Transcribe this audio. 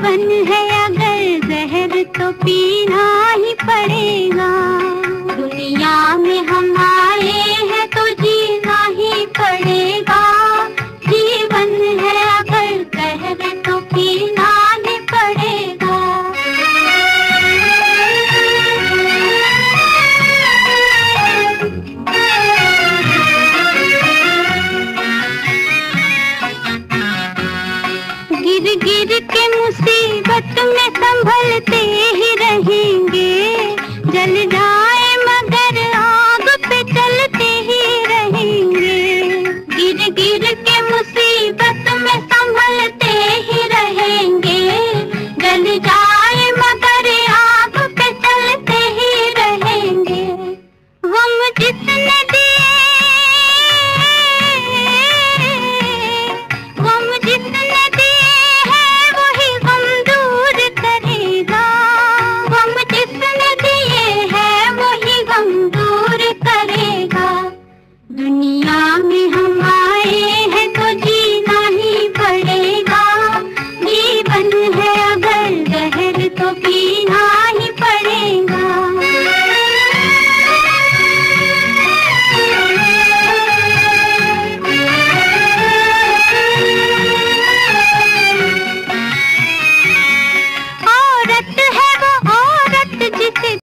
जीवन है अगर जहर तो पीना। गिर गिर के मुसीबत में संभलते ही